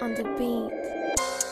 On the beat.